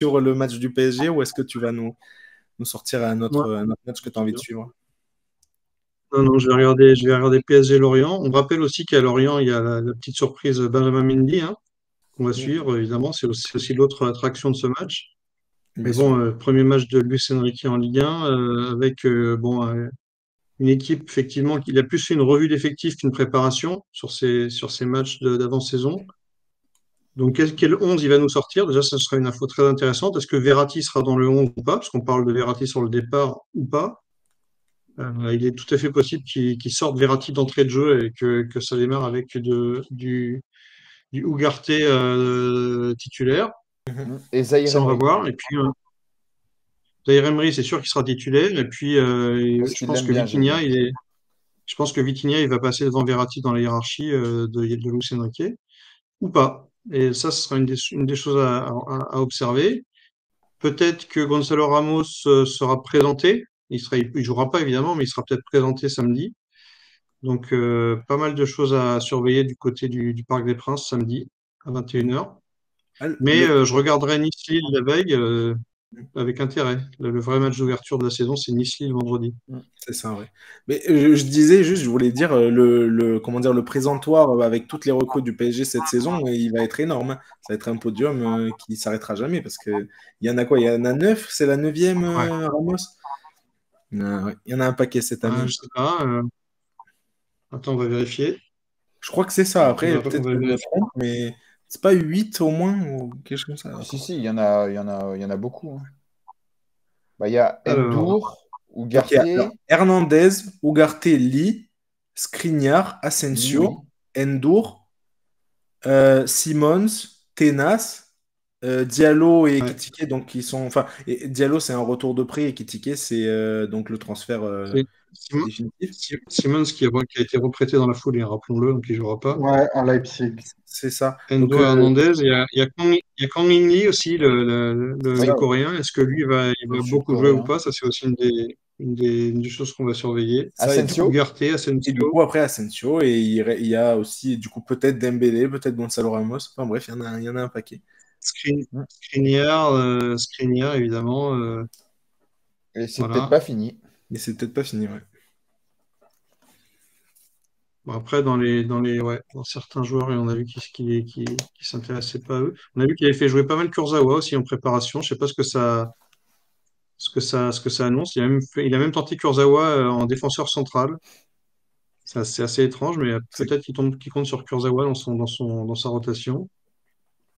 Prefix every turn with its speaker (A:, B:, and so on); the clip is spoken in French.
A: sur le match du PSG ou est-ce que tu vas nous, nous sortir un autre,
B: Ouais.
A: un autre match que tu as envie de suivre?
B: Non, non, je vais regarder, je vais regarder PSG Lorient. On rappelle aussi qu'à Lorient, il y a la, la petite surprise Benjamin Mendy, hein, qu'on va suivre, évidemment. C'est aussi, l'autre attraction de ce match. Mais bon, euh, premier match de Luis Enrique en Ligue 1, euh, avec euh, bon, une équipe, effectivement, qui a plus fait une revue d'effectifs qu'une préparation sur ces, sur ces matchs d'avant-saison. Donc, quel, quel 11 il va nous sortir? Déjà, ça sera une info très intéressante. Est-ce que Verratti sera dans le 11 ou pas? Parce qu'on parle de Verratti sur le départ ou pas. Euh, il est tout à fait possible qu'il sorte Verratti d'entrée de jeu et que, que ça démarre avec de, du, du Ugarte euh, titulaire.
C: Et Zaïre
B: Ça, on va voir. Et puis, euh, Emery, c'est sûr qu'il sera titulaire. Et puis, euh, je pense que Vitinha, il est, je pense que Vitinha, il va passer devant Verratti dans la hiérarchie de, de Luis Enrique, ou pas. Et ça, ce sera une des, une des choses à, à- à observer. Peut-être que Gonzalo Ramos euh, sera présenté. Il il jouera pas évidemment, mais il sera peut-être présenté samedi. Donc, euh, pas mal de choses à surveiller du côté du, du Parc des Princes samedi à 21h.
A: Ah,
B: Mais euh, je regarderai Nice-Lille la veille euh, avec intérêt. Le, le vrai match d'ouverture de la saison, c'est Nice-Lille vendredi.
A: C'est ça, ouais. Mais euh, je disais juste, je voulais dire, euh, le, le- comment dire, le présentoir euh, avec toutes les recrues du PSG cette saison, il va être énorme. Ça va être un podium qui s'arrêtera jamais parce que il y en a quoi? Il y en a neuf, c'est la neuvième,
B: Ouais.
A: Ramos? Ouais. Il y en a un paquet cette année.
B: Ah, je sais pas. euh, Attends, on va vérifier.
A: Je crois que c'est ça. Après, peut-être mais c'est pas 8 au moins ou quelque chose comme ça.
C: Si, si, il y en a, il y en a, il y en a beaucoup. hein. Bah, il y a
B: Alors.
C: Endour, Ugarte,
A: Hernandez, Ugarte, Lee, Skriniar, Asensio,
C: oui.
A: Endur, euh, Simons, Tenas, euh, Diallo et
B: Ouais.
A: Kitike, donc qui sont. Enfin, Diallo c'est un retour de prix et Kitike c'est euh, donc le transfert euh,
B: Simon-
A: définitif.
B: Si- Simmons qui a, qui a été reprêté dans la foulée, rappelons-le, donc il ne jouera pas.
D: Ouais, à Leipzig.
A: C'est ça.
B: Endo
A: Donc, euh,
B: Hernandez, il y a, il y a Kang, il y a Kang Min Lee aussi, le, le, le-
C: Oui.
B: le coréen. Est-ce que lui va, il va beaucoup jouer ou pas? Ça, c'est aussi une des, une des, une des choses qu'on va surveiller.
C: Asensio,
B: Ugarte,
A: Et du
B: Asensio.
A: coup, après Asensio, et il y- il y a aussi, du coup, peut-être Dembélé, peut-être Gonzalo Ramos. Enfin bref, il y en a, il y en a un paquet.
B: Screen, Skriniar, euh, Skriniar, évidemment. euh,
C: et c'est
B: Voilà.
C: peut-être pas fini.
A: Mais c'est peut-être pas fini, ouais.
B: bon, après, dans les, dans les, ouais, dans certains joueurs, et on a vu qui, qui, qui, qui s'intéressaient pas à eux. On a vu qu'il avait fait jouer pas mal Kurzawa aussi en préparation. Je sais pas ce que ça, ce que ça, ce que ça annonce. Il a même fait- il a même tenté Kurzawa euh, en défenseur central. C'est assez, assez étrange, mais
A: C'est-
B: peut-être qu'il tombe, qu'il compte sur Kurzawa dans son, dans son, dans sa rotation.